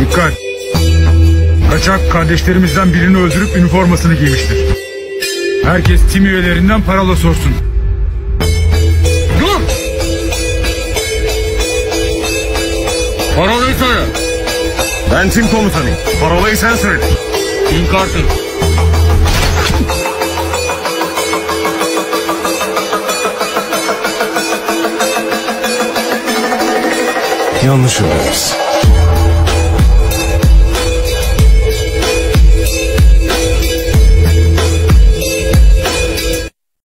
Dikkat! Kaçak kardeşlerimizden birini öldürüp üniformasını giymiştir. Herkes tim üyelerinden parola sorsun. Dur! Parolayı söyle. Ben tim komutanıyım. Parolayı sen söyle. Tim Carter. Yanlış öğreniriz.